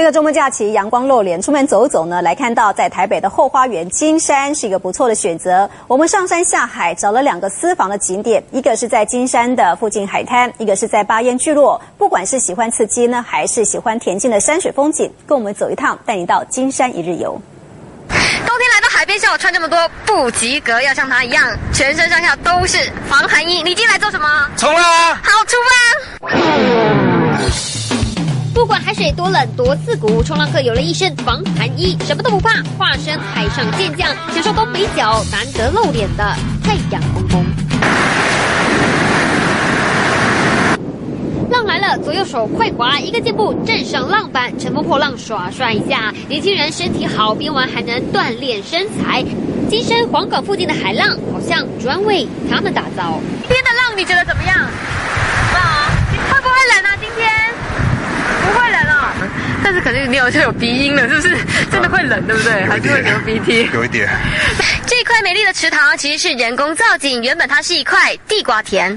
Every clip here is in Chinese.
这个周末假期阳光露脸，出门走走呢，来看到在台北的后花园金山是一个不错的选择。我们上山下海找了两个私房的景点，一个是在金山的附近海滩，一个是在巴烟聚落。不管是喜欢刺激呢，还是喜欢恬静的山水风景，跟我们走一趟，带你到金山一日游。冬天来到海边，像我穿这么多不及格，要像他一样，全身上下都是防寒衣。你进来做什么？冲啊！好，出发。不管海水多冷多刺骨，冲浪客有了一身防寒衣，什么都不怕，化身海上健将，享受东北角难得露脸的太阳公公。浪来了，左右手快滑，一个箭步站上浪板，乘风破浪耍帅一下。年轻人身体好，边玩还能锻炼身材。金山黄港附近的海浪，好像专为他们打造。今天的浪你觉得怎么样？啊，会不会冷啊？今天？不会冷啊，但是肯定你好像有鼻音了，是不是？真的会冷，对不对？还是会流鼻涕？有一点。这块美丽的池塘其实是人工造景，原本它是一块地瓜田。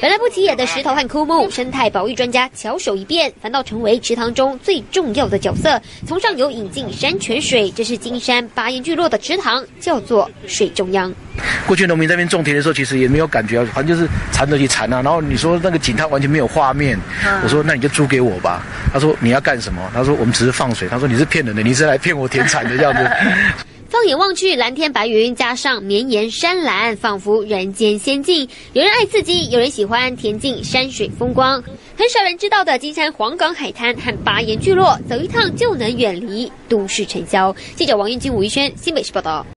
本来不起眼的石头和枯木，生态保育专家巧手一变，反倒成为池塘中最重要的角色。从上游引进山泉水，这是金山八岩聚落的池塘，叫做水中央。过去农民在那边种田的时候，其实也没有感觉，反正就是缠着去缠啊。然后你说那个井，它完全没有画面。我说那你就租给我吧。他说你要干什么？他说我们只是放水。他说你是骗人的，你是来骗我田产的这样子。放眼望去，蓝天白云加上绵延山岚，仿佛人间仙境。有人爱刺激，有人喜欢恬静山水风光。很少人知道的金山黄港海滩和八岩聚落，走一趟就能远离都市尘嚣。记者王英金、吴一轩，新北市报道。